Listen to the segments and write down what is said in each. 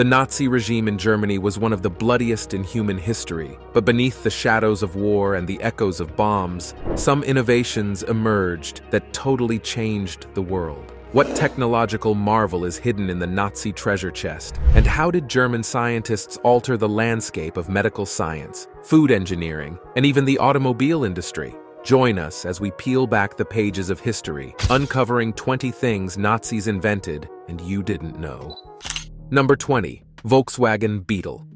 The Nazi regime in Germany was one of the bloodiest in human history, but beneath the shadows of war and the echoes of bombs, some innovations emerged that totally changed the world. What technological marvel is hidden in the Nazi treasure chest? And how did German scientists alter the landscape of medical science, food engineering, and even the automobile industry? Join us as we peel back the pages of history, uncovering 20 things Nazis invented and you didn't know. Number 20. Volkswagen Beetle.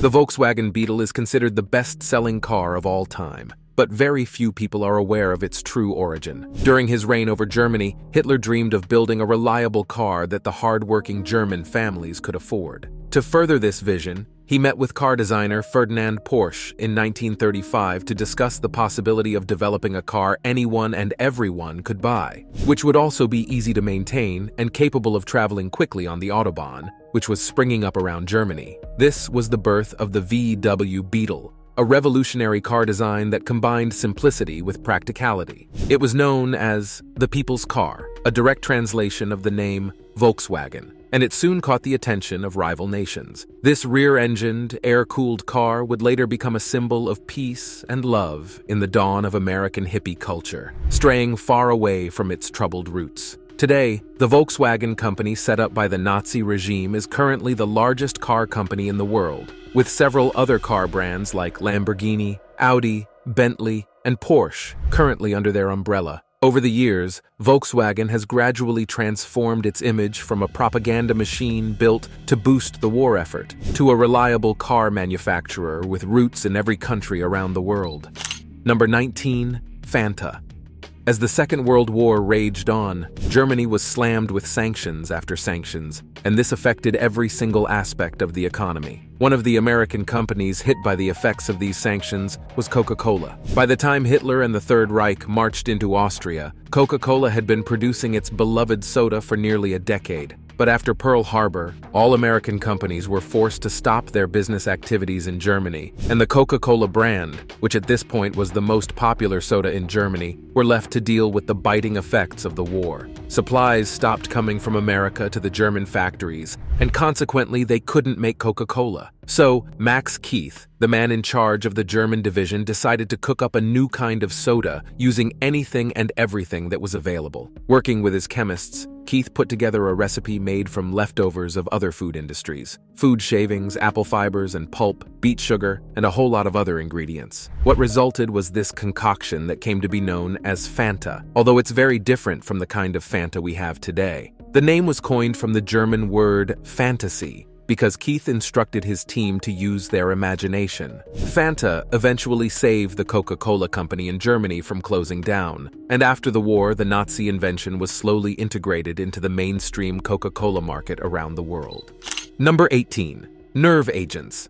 The Volkswagen Beetle is considered the best-selling car of all time but very few people are aware of its true origin. During his reign over Germany, Hitler dreamed of building a reliable car that the hard-working German families could afford. To further this vision, he met with car designer Ferdinand Porsche in 1935 to discuss the possibility of developing a car anyone and everyone could buy, which would also be easy to maintain and capable of traveling quickly on the Autobahn, which was springing up around Germany. This was the birth of the VW Beetle, a revolutionary car design that combined simplicity with practicality. It was known as the People's Car, a direct translation of the name Volkswagen, and it soon caught the attention of rival nations. This rear-engined, air-cooled car would later become a symbol of peace and love in the dawn of American hippie culture, straying far away from its troubled roots. Today, the Volkswagen company set up by the Nazi regime is currently the largest car company in the world, with several other car brands like Lamborghini, Audi, Bentley, and Porsche currently under their umbrella. Over the years, Volkswagen has gradually transformed its image from a propaganda machine built to boost the war effort to a reliable car manufacturer with roots in every country around the world. Number 19, Fanta. As the Second World War raged on, Germany was slammed with sanctions after sanctions, and this affected every single aspect of the economy. One of the American companies hit by the effects of these sanctions was Coca-Cola. By the time Hitler and the Third Reich marched into Austria, Coca-Cola had been producing its beloved soda for nearly a decade. But after Pearl Harbor, all American companies were forced to stop their business activities in Germany, and the Coca-Cola brand, which at this point was the most popular soda in Germany, were left to deal with the biting effects of the war. Supplies stopped coming from America to the German factories, and consequently they couldn't make Coca-Cola. So, Max Keith, the man in charge of the German division, decided to cook up a new kind of soda using anything and everything that was available. Working with his chemists, Keith put together a recipe made from leftovers of other food industries food shavings, apple fibers, and pulp, beet sugar, and a whole lot of other ingredients. What resulted was this concoction that came to be known as Fanta, although it's very different from the kind of Fanta we have today. The name was coined from the German word fantasy, because Keith instructed his team to use their imagination. Fanta eventually saved the Coca-Cola company in Germany from closing down, and after the war, the Nazi invention was slowly integrated into the mainstream Coca-Cola market around the world. Number 18. Nerve Agents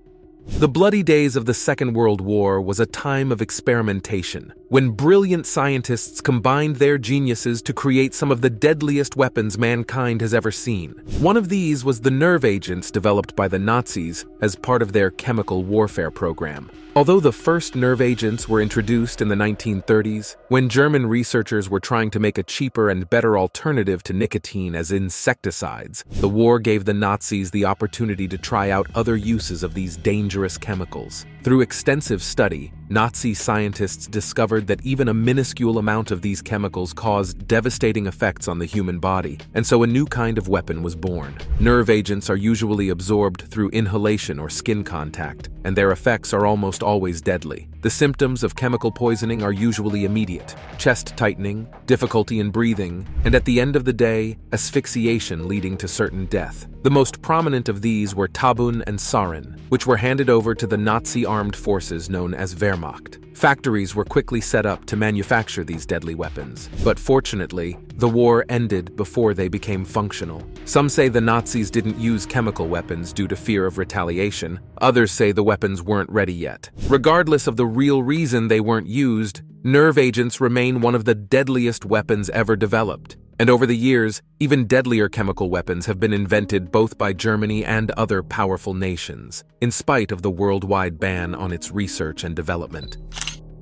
the bloody days of the Second World War was a time of experimentation, when brilliant scientists combined their geniuses to create some of the deadliest weapons mankind has ever seen. One of these was the nerve agents developed by the Nazis as part of their chemical warfare program. Although the first nerve agents were introduced in the 1930s, when German researchers were trying to make a cheaper and better alternative to nicotine as insecticides, the war gave the Nazis the opportunity to try out other uses of these dangerous chemicals. Through extensive study, Nazi scientists discovered that even a minuscule amount of these chemicals caused devastating effects on the human body, and so a new kind of weapon was born. Nerve agents are usually absorbed through inhalation or skin contact, and their effects are almost always deadly. The symptoms of chemical poisoning are usually immediate chest tightening, difficulty in breathing, and at the end of the day, asphyxiation leading to certain death. The most prominent of these were Tabun and Sarin, which were handed over to the Nazi armed forces known as Wehrmacht. Factories were quickly set up to manufacture these deadly weapons, but fortunately, the war ended before they became functional. Some say the Nazis didn't use chemical weapons due to fear of retaliation, others say the weapons weren't ready yet. Regardless of the real reason they weren't used, nerve agents remain one of the deadliest weapons ever developed. And over the years, even deadlier chemical weapons have been invented both by Germany and other powerful nations, in spite of the worldwide ban on its research and development.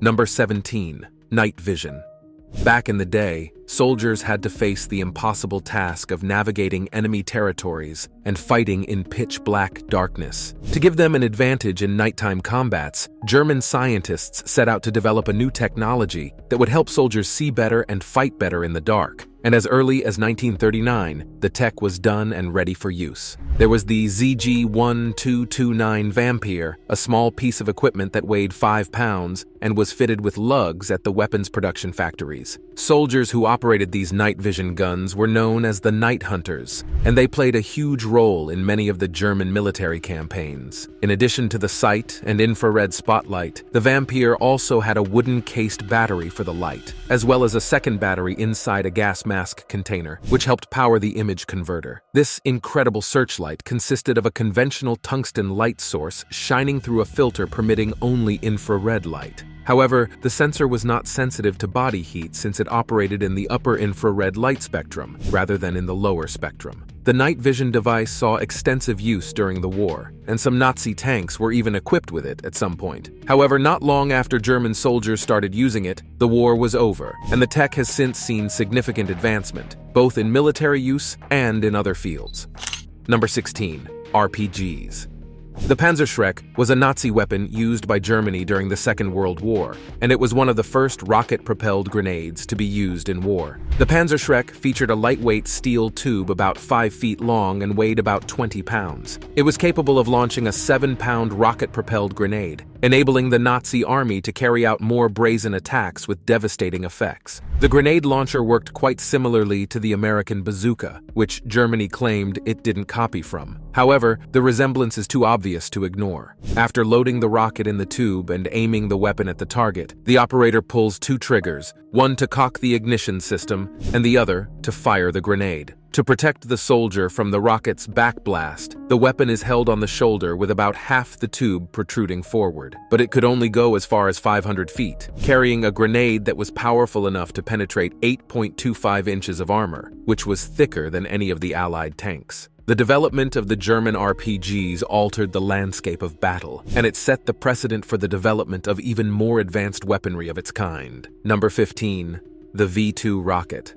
Number 17. Night Vision Back in the day, soldiers had to face the impossible task of navigating enemy territories and fighting in pitch black darkness. To give them an advantage in nighttime combats, German scientists set out to develop a new technology that would help soldiers see better and fight better in the dark and as early as 1939, the tech was done and ready for use. There was the ZG-1229 Vampire, a small piece of equipment that weighed 5 pounds and was fitted with lugs at the weapons production factories. Soldiers who operated these night vision guns were known as the Night Hunters, and they played a huge role in many of the German military campaigns. In addition to the sight and infrared spotlight, the Vampyr also had a wooden-cased battery for the light, as well as a second battery inside a gas mask container, which helped power the image converter. This incredible searchlight consisted of a conventional tungsten light source shining through a filter permitting only infrared light. However, the sensor was not sensitive to body heat since it operated in the upper infrared light spectrum, rather than in the lower spectrum. The night vision device saw extensive use during the war, and some Nazi tanks were even equipped with it at some point. However, not long after German soldiers started using it, the war was over, and the tech has since seen significant advancement, both in military use and in other fields. Number 16. RPGs. The Panzerschreck was a Nazi weapon used by Germany during the Second World War, and it was one of the first rocket-propelled grenades to be used in war. The Panzerschreck featured a lightweight steel tube about 5 feet long and weighed about 20 pounds. It was capable of launching a 7-pound rocket-propelled grenade, enabling the Nazi army to carry out more brazen attacks with devastating effects. The grenade launcher worked quite similarly to the American bazooka, which Germany claimed it didn't copy from. However, the resemblance is too obvious to ignore. After loading the rocket in the tube and aiming the weapon at the target, the operator pulls two triggers, one to cock the ignition system and the other to fire the grenade. To protect the soldier from the rocket's backblast, the weapon is held on the shoulder with about half the tube protruding forward, but it could only go as far as 500 feet, carrying a grenade that was powerful enough to penetrate 8.25 inches of armor, which was thicker than any of the Allied tanks. The development of the German RPGs altered the landscape of battle, and it set the precedent for the development of even more advanced weaponry of its kind. Number 15. The V-2 rocket.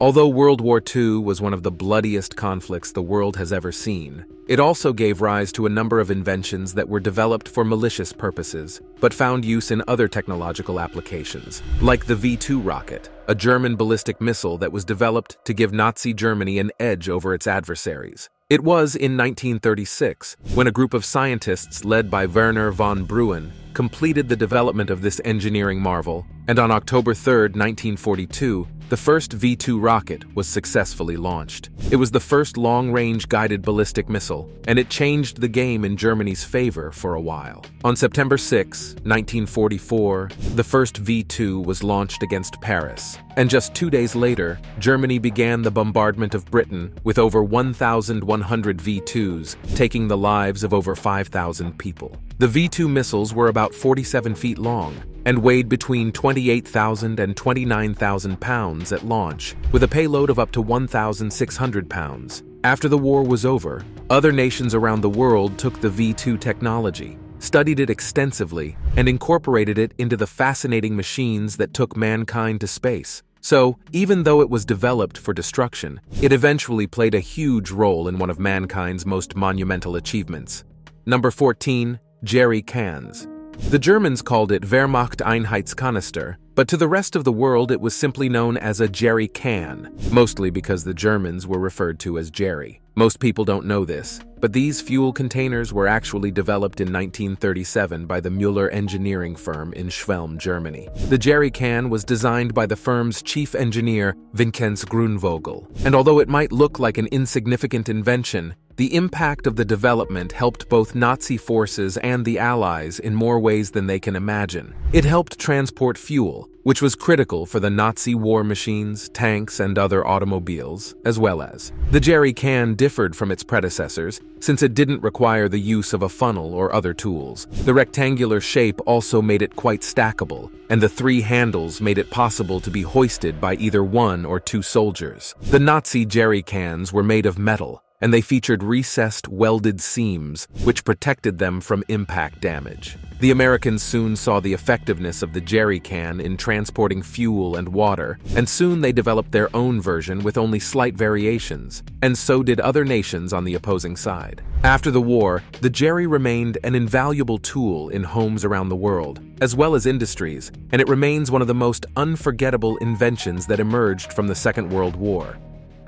Although World War II was one of the bloodiest conflicts the world has ever seen, it also gave rise to a number of inventions that were developed for malicious purposes, but found use in other technological applications, like the V-2 rocket, a German ballistic missile that was developed to give Nazi Germany an edge over its adversaries. It was in 1936 when a group of scientists led by Wernher von Braun completed the development of this engineering marvel, and on October 3, 1942, the first V-2 rocket was successfully launched. It was the first long-range guided ballistic missile, and it changed the game in Germany's favor for a while. On September 6, 1944, the first V-2 was launched against Paris, and just two days later, Germany began the bombardment of Britain with over 1,100 V-2s, taking the lives of over 5,000 people. The V-2 missiles were about 47 feet long, and weighed between 28,000 and 29,000 pounds at launch, with a payload of up to 1,600 pounds. After the war was over, other nations around the world took the V2 technology, studied it extensively, and incorporated it into the fascinating machines that took mankind to space. So, even though it was developed for destruction, it eventually played a huge role in one of mankind's most monumental achievements. Number 14. Jerry Cans the Germans called it Wehrmacht Einheitskanister, but to the rest of the world it was simply known as a jerry can, mostly because the Germans were referred to as Jerry. Most people don't know this, but these fuel containers were actually developed in 1937 by the Mueller engineering firm in Schwelm, Germany. The jerry can was designed by the firm's chief engineer, Vincenz Grunvogel, and although it might look like an insignificant invention, the impact of the development helped both Nazi forces and the Allies in more ways than they can imagine. It helped transport fuel, which was critical for the Nazi war machines, tanks, and other automobiles, as well as. The jerry can differed from its predecessors since it didn't require the use of a funnel or other tools. The rectangular shape also made it quite stackable, and the three handles made it possible to be hoisted by either one or two soldiers. The Nazi jerry cans were made of metal, and they featured recessed, welded seams, which protected them from impact damage. The Americans soon saw the effectiveness of the jerry can in transporting fuel and water, and soon they developed their own version with only slight variations, and so did other nations on the opposing side. After the war, the jerry remained an invaluable tool in homes around the world, as well as industries, and it remains one of the most unforgettable inventions that emerged from the Second World War.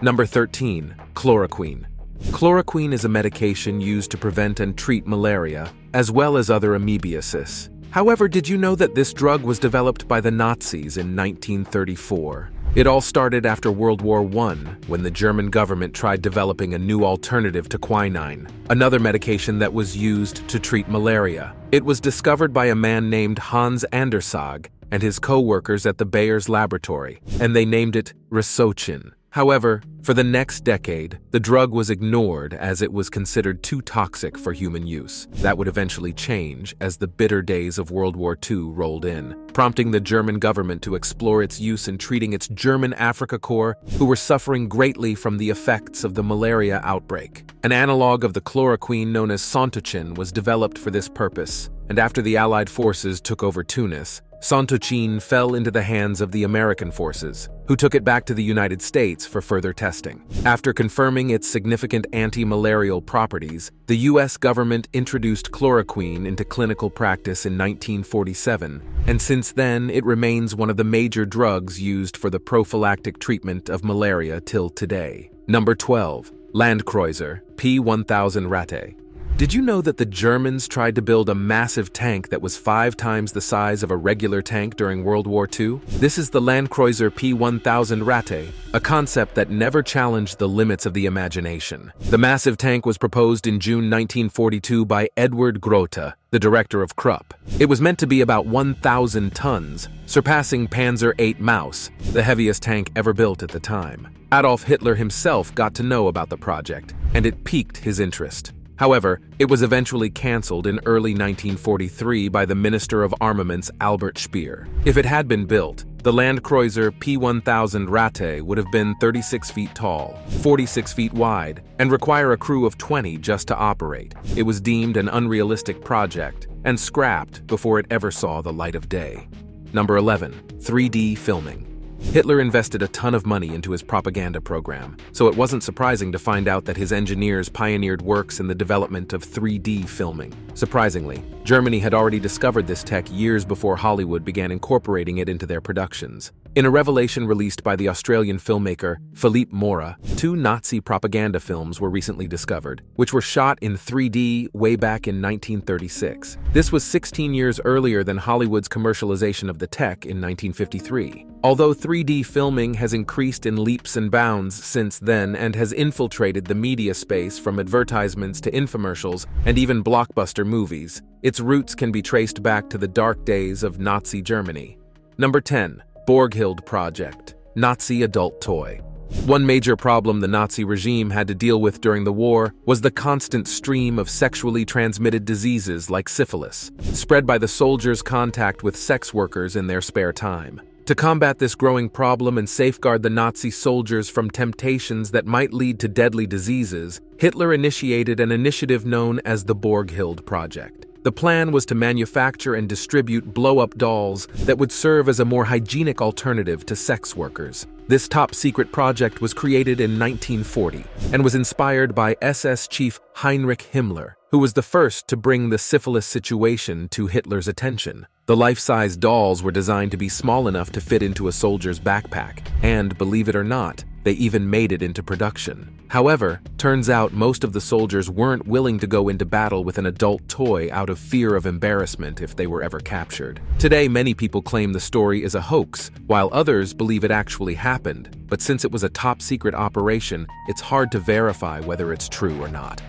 Number 13. Chloroquine. Chloroquine is a medication used to prevent and treat malaria, as well as other amoebiasis. However, did you know that this drug was developed by the Nazis in 1934? It all started after World War I, when the German government tried developing a new alternative to quinine, another medication that was used to treat malaria. It was discovered by a man named Hans Andersag and his co-workers at the Bayer's laboratory, and they named it Resochin. However, for the next decade, the drug was ignored as it was considered too toxic for human use. That would eventually change as the bitter days of World War II rolled in, prompting the German government to explore its use in treating its German Afrika Korps, who were suffering greatly from the effects of the malaria outbreak. An analog of the chloroquine known as Sontochin was developed for this purpose, and after the Allied forces took over Tunis, Sontochin fell into the hands of the American forces, who took it back to the United States for further testing. After confirming its significant anti-malarial properties, the U.S. government introduced chloroquine into clinical practice in 1947, and since then it remains one of the major drugs used for the prophylactic treatment of malaria till today. Number 12. Landkreuzer P-1000 Ratte did you know that the Germans tried to build a massive tank that was five times the size of a regular tank during World War II? This is the Landkreuzer P-1000 Ratte, a concept that never challenged the limits of the imagination. The massive tank was proposed in June 1942 by Edward Grotte, the director of Krupp. It was meant to be about 1,000 tons, surpassing Panzer VIII Maus, the heaviest tank ever built at the time. Adolf Hitler himself got to know about the project, and it piqued his interest. However, it was eventually cancelled in early 1943 by the Minister of Armaments Albert Speer. If it had been built, the Landkreuzer P-1000 Ratte would have been 36 feet tall, 46 feet wide, and require a crew of 20 just to operate. It was deemed an unrealistic project and scrapped before it ever saw the light of day. Number 11. 3D Filming Hitler invested a ton of money into his propaganda program, so it wasn't surprising to find out that his engineers pioneered works in the development of 3D filming. Surprisingly, Germany had already discovered this tech years before Hollywood began incorporating it into their productions. In a revelation released by the Australian filmmaker Philippe Mora, two Nazi propaganda films were recently discovered, which were shot in 3D way back in 1936. This was 16 years earlier than Hollywood's commercialization of the tech in 1953. Although 3D filming has increased in leaps and bounds since then and has infiltrated the media space from advertisements to infomercials and even blockbuster movies, its roots can be traced back to the dark days of Nazi Germany. Number 10. Borghild Project Nazi Adult Toy one major problem the Nazi regime had to deal with during the war was the constant stream of sexually transmitted diseases like syphilis, spread by the soldiers' contact with sex workers in their spare time. To combat this growing problem and safeguard the Nazi soldiers from temptations that might lead to deadly diseases, Hitler initiated an initiative known as the Borghild Project. The plan was to manufacture and distribute blow-up dolls that would serve as a more hygienic alternative to sex workers. This top-secret project was created in 1940 and was inspired by SS Chief Heinrich Himmler, who was the first to bring the syphilis situation to Hitler's attention. The life-size dolls were designed to be small enough to fit into a soldier's backpack, and, believe it or not, they even made it into production. However, turns out most of the soldiers weren't willing to go into battle with an adult toy out of fear of embarrassment if they were ever captured. Today, many people claim the story is a hoax, while others believe it actually happened, but since it was a top-secret operation, it's hard to verify whether it's true or not.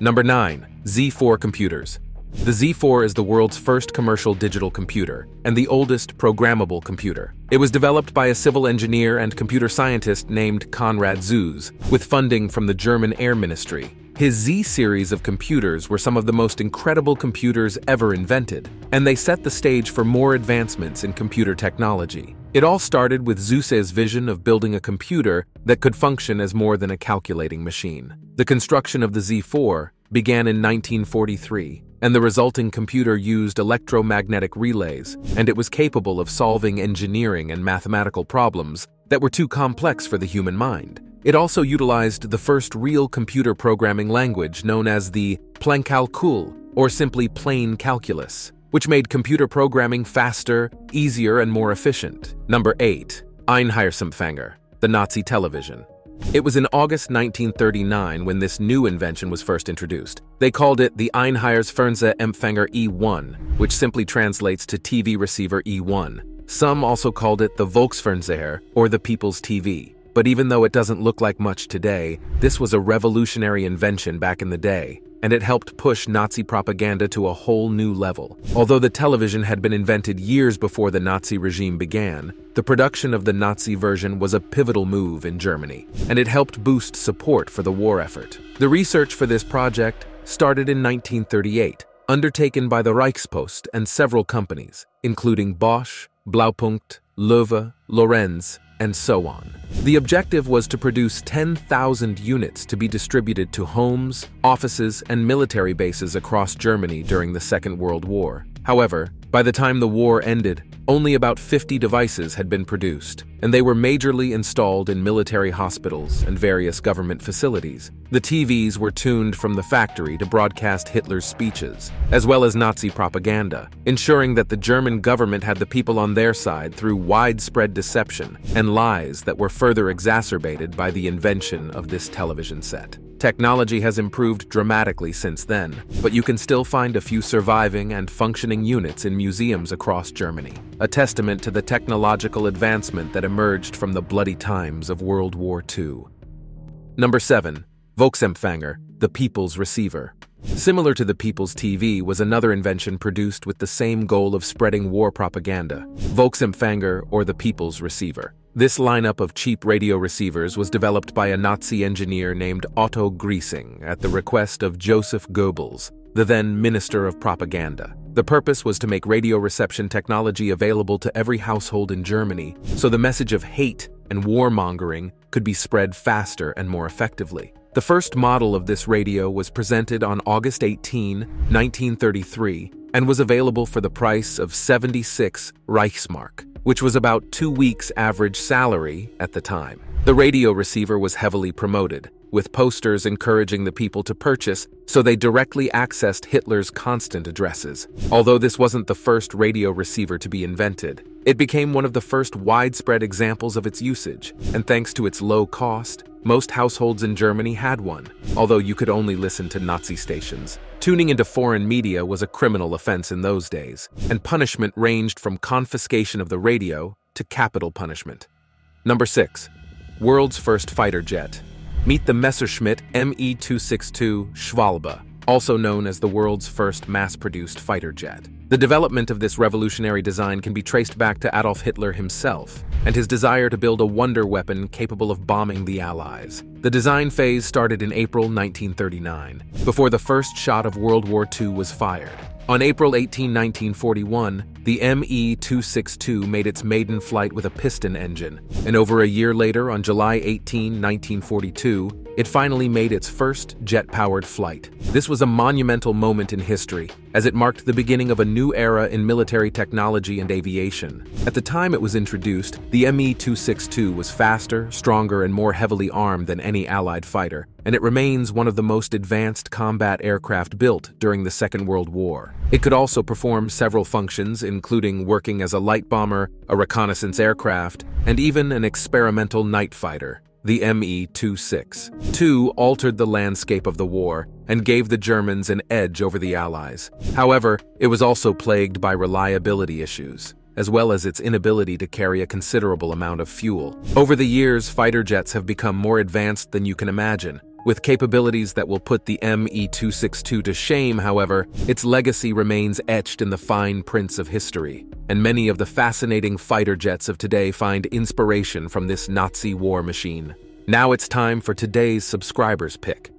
Number 9. Z4 Computers the Z4 is the world's first commercial digital computer and the oldest programmable computer. It was developed by a civil engineer and computer scientist named Konrad Zuse, with funding from the German Air Ministry. His Z series of computers were some of the most incredible computers ever invented, and they set the stage for more advancements in computer technology. It all started with Zuse's vision of building a computer that could function as more than a calculating machine. The construction of the Z4 began in 1943, and the resulting computer used electromagnetic relays, and it was capable of solving engineering and mathematical problems that were too complex for the human mind. It also utilized the first real computer programming language known as the Plankalkül, or simply plain calculus, which made computer programming faster, easier, and more efficient. Number 8. Einheitsempfänger, the Nazi television. It was in August 1939 when this new invention was first introduced. They called it the Einheitsfernsehempfänger E1, which simply translates to TV receiver E1. Some also called it the Volksfernseher, or the People's TV. But even though it doesn't look like much today, this was a revolutionary invention back in the day, and it helped push Nazi propaganda to a whole new level. Although the television had been invented years before the Nazi regime began, the production of the Nazi version was a pivotal move in Germany, and it helped boost support for the war effort. The research for this project started in 1938, undertaken by the Reichspost and several companies, including Bosch, Blaupunkt, Loewe, Lorenz, and so on. The objective was to produce 10,000 units to be distributed to homes, offices, and military bases across Germany during the Second World War. However, by the time the war ended, only about 50 devices had been produced, and they were majorly installed in military hospitals and various government facilities. The TVs were tuned from the factory to broadcast Hitler's speeches, as well as Nazi propaganda, ensuring that the German government had the people on their side through widespread deception and lies that were further exacerbated by the invention of this television set. Technology has improved dramatically since then, but you can still find a few surviving and functioning units in museums across Germany, a testament to the technological advancement that emerged from the bloody times of World War II. Number 7. Volksempfänger, the People's Receiver. Similar to the People's TV was another invention produced with the same goal of spreading war propaganda, Volksempfänger or the People's Receiver. This lineup of cheap radio receivers was developed by a Nazi engineer named Otto Griesing at the request of Joseph Goebbels, the then Minister of Propaganda. The purpose was to make radio reception technology available to every household in Germany, so the message of hate and warmongering could be spread faster and more effectively. The first model of this radio was presented on August 18, 1933, and was available for the price of 76 Reichsmark which was about two weeks' average salary at the time. The radio receiver was heavily promoted, with posters encouraging the people to purchase so they directly accessed Hitler's constant addresses. Although this wasn't the first radio receiver to be invented, it became one of the first widespread examples of its usage, and thanks to its low cost, most households in Germany had one, although you could only listen to Nazi stations. Tuning into foreign media was a criminal offense in those days, and punishment ranged from confiscation of the radio to capital punishment. Number 6. World's First Fighter Jet. Meet the Messerschmitt Me-262 Schwalbe, also known as the world's first mass-produced fighter jet. The development of this revolutionary design can be traced back to Adolf Hitler himself and his desire to build a wonder weapon capable of bombing the Allies. The design phase started in April 1939, before the first shot of World War II was fired. On April 18, 1941, the ME-262 made its maiden flight with a piston engine, and over a year later, on July 18, 1942, it finally made its first jet-powered flight. This was a monumental moment in history, as it marked the beginning of a new era in military technology and aviation. At the time it was introduced, the ME-262 was faster, stronger, and more heavily armed than any Allied fighter, and it remains one of the most advanced combat aircraft built during the Second World War. It could also perform several functions, including working as a light bomber, a reconnaissance aircraft, and even an experimental night fighter. The Me-26. 2 altered the landscape of the war and gave the Germans an edge over the Allies. However, it was also plagued by reliability issues as well as its inability to carry a considerable amount of fuel. Over the years, fighter jets have become more advanced than you can imagine, with capabilities that will put the ME-262 to shame, however, its legacy remains etched in the fine prints of history, and many of the fascinating fighter jets of today find inspiration from this Nazi war machine. Now it's time for today's subscribers pick.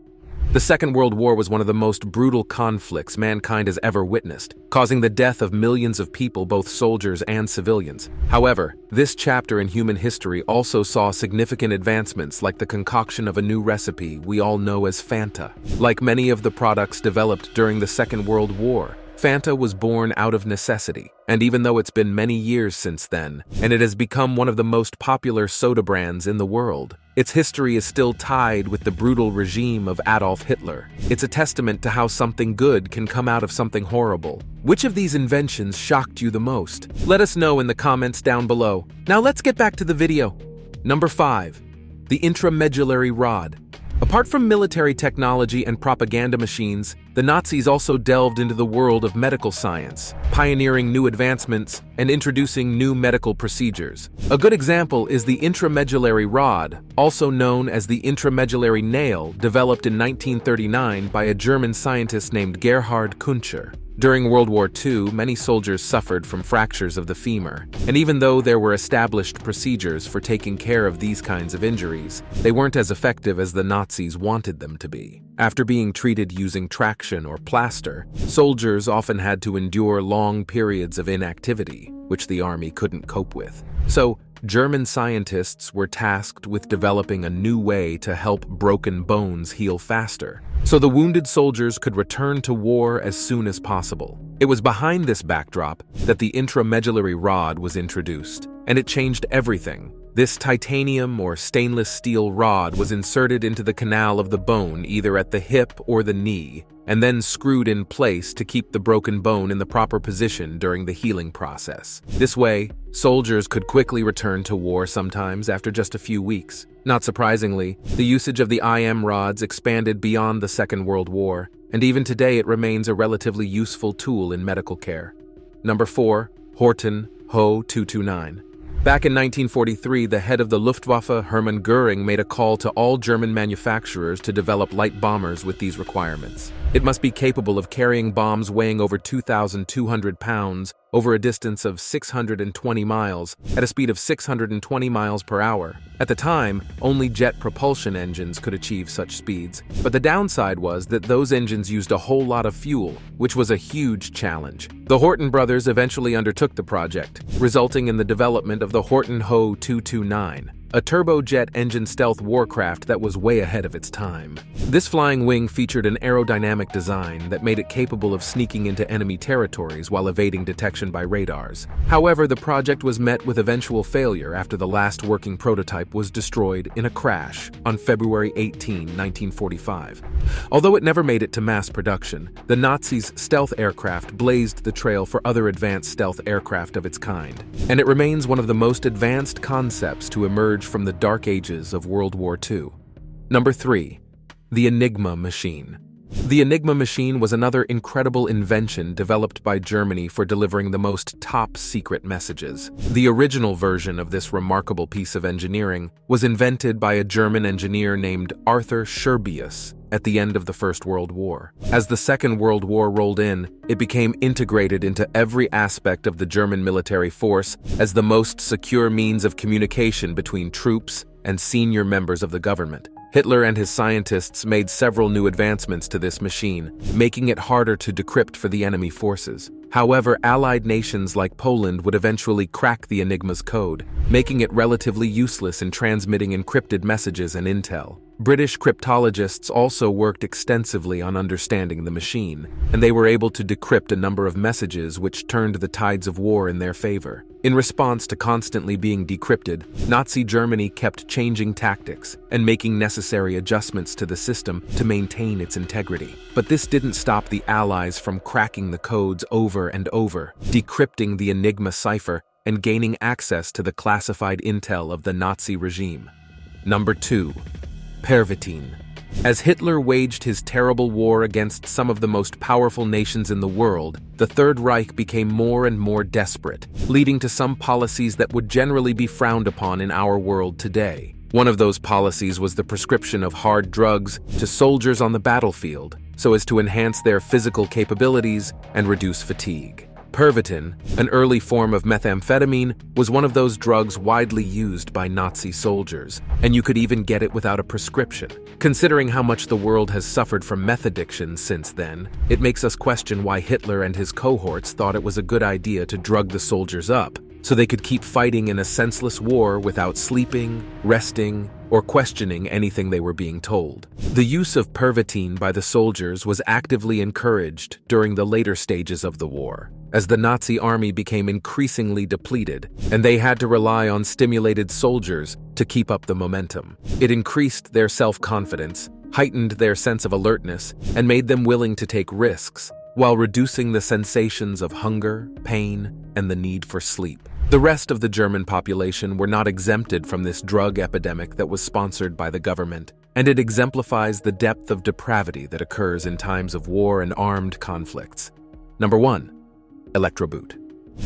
The Second World War was one of the most brutal conflicts mankind has ever witnessed, causing the death of millions of people, both soldiers and civilians. However, this chapter in human history also saw significant advancements like the concoction of a new recipe we all know as Fanta. Like many of the products developed during the Second World War, Fanta was born out of necessity, and even though it's been many years since then, and it has become one of the most popular soda brands in the world, its history is still tied with the brutal regime of Adolf Hitler. It's a testament to how something good can come out of something horrible. Which of these inventions shocked you the most? Let us know in the comments down below. Now let's get back to the video. Number 5. The Intramedullary Rod. Apart from military technology and propaganda machines, the Nazis also delved into the world of medical science, pioneering new advancements and introducing new medical procedures. A good example is the intramedullary rod, also known as the intramedullary nail, developed in 1939 by a German scientist named Gerhard Kuntscher. During World War II, many soldiers suffered from fractures of the femur, and even though there were established procedures for taking care of these kinds of injuries, they weren't as effective as the Nazis wanted them to be. After being treated using traction or plaster, soldiers often had to endure long periods of inactivity, which the army couldn't cope with. So, German scientists were tasked with developing a new way to help broken bones heal faster, so the wounded soldiers could return to war as soon as possible. It was behind this backdrop that the intramedullary rod was introduced, and it changed everything. This titanium or stainless steel rod was inserted into the canal of the bone either at the hip or the knee, and then screwed in place to keep the broken bone in the proper position during the healing process. This way, soldiers could quickly return to war sometimes after just a few weeks. Not surprisingly, the usage of the IM rods expanded beyond the Second World War, and even today it remains a relatively useful tool in medical care. Number 4. Horten Ho 229 Back in 1943, the head of the Luftwaffe, Hermann Goering, made a call to all German manufacturers to develop light bombers with these requirements. It must be capable of carrying bombs weighing over 2,200 pounds over a distance of 620 miles at a speed of 620 miles per hour. At the time, only jet propulsion engines could achieve such speeds, but the downside was that those engines used a whole lot of fuel, which was a huge challenge. The Horten brothers eventually undertook the project, resulting in the development of the Horten Ho 229 a turbojet engine stealth warcraft that was way ahead of its time. This flying wing featured an aerodynamic design that made it capable of sneaking into enemy territories while evading detection by radars. However, the project was met with eventual failure after the last working prototype was destroyed in a crash on February 18, 1945. Although it never made it to mass production, the Nazis' stealth aircraft blazed the trail for other advanced stealth aircraft of its kind, and it remains one of the most advanced concepts to emerge from the dark ages of World War II. Number 3. The Enigma Machine. The Enigma machine was another incredible invention developed by Germany for delivering the most top secret messages. The original version of this remarkable piece of engineering was invented by a German engineer named Arthur Scherbius at the end of the First World War. As the Second World War rolled in, it became integrated into every aspect of the German military force as the most secure means of communication between troops and senior members of the government. Hitler and his scientists made several new advancements to this machine, making it harder to decrypt for the enemy forces. However, allied nations like Poland would eventually crack the Enigma's code, making it relatively useless in transmitting encrypted messages and intel. British cryptologists also worked extensively on understanding the machine, and they were able to decrypt a number of messages which turned the tides of war in their favor. In response to constantly being decrypted, Nazi Germany kept changing tactics and making necessary adjustments to the system to maintain its integrity. But this didn't stop the Allies from cracking the codes over and over, decrypting the Enigma cipher and gaining access to the classified intel of the Nazi regime. Number 2. Pervitin. As Hitler waged his terrible war against some of the most powerful nations in the world, the Third Reich became more and more desperate, leading to some policies that would generally be frowned upon in our world today. One of those policies was the prescription of hard drugs to soldiers on the battlefield, so as to enhance their physical capabilities and reduce fatigue. Pervitin, an early form of methamphetamine, was one of those drugs widely used by Nazi soldiers, and you could even get it without a prescription. Considering how much the world has suffered from meth addiction since then, it makes us question why Hitler and his cohorts thought it was a good idea to drug the soldiers up, so they could keep fighting in a senseless war without sleeping, resting, or questioning anything they were being told. The use of Pervitin by the soldiers was actively encouraged during the later stages of the war, as the Nazi army became increasingly depleted, and they had to rely on stimulated soldiers to keep up the momentum. It increased their self-confidence, heightened their sense of alertness, and made them willing to take risks, while reducing the sensations of hunger, pain, and the need for sleep. The rest of the German population were not exempted from this drug epidemic that was sponsored by the government, and it exemplifies the depth of depravity that occurs in times of war and armed conflicts. Number 1. Electroboot.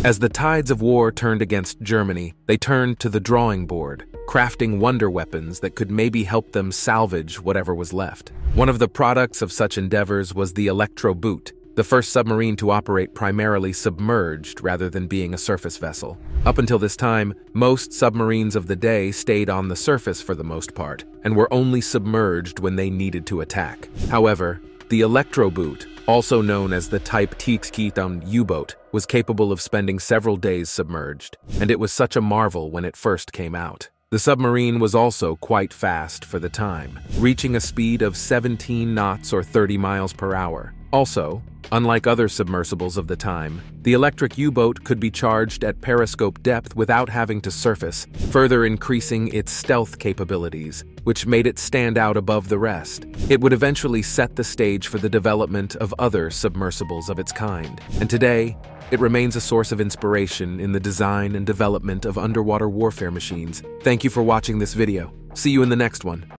As the tides of war turned against Germany, they turned to the drawing board, crafting wonder weapons that could maybe help them salvage whatever was left. One of the products of such endeavors was the Electroboot, the first submarine to operate primarily submerged rather than being a surface vessel. Up until this time, most submarines of the day stayed on the surface for the most part, and were only submerged when they needed to attack. However, the Electroboot, also known as the Type Tixkiton U-boat, was capable of spending several days submerged, and it was such a marvel when it first came out. The submarine was also quite fast for the time, reaching a speed of 17 knots or 30 miles per hour. Also, Unlike other submersibles of the time, the electric U-boat could be charged at periscope depth without having to surface, further increasing its stealth capabilities, which made it stand out above the rest. It would eventually set the stage for the development of other submersibles of its kind, and today, it remains a source of inspiration in the design and development of underwater warfare machines. Thank you for watching this video. See you in the next one.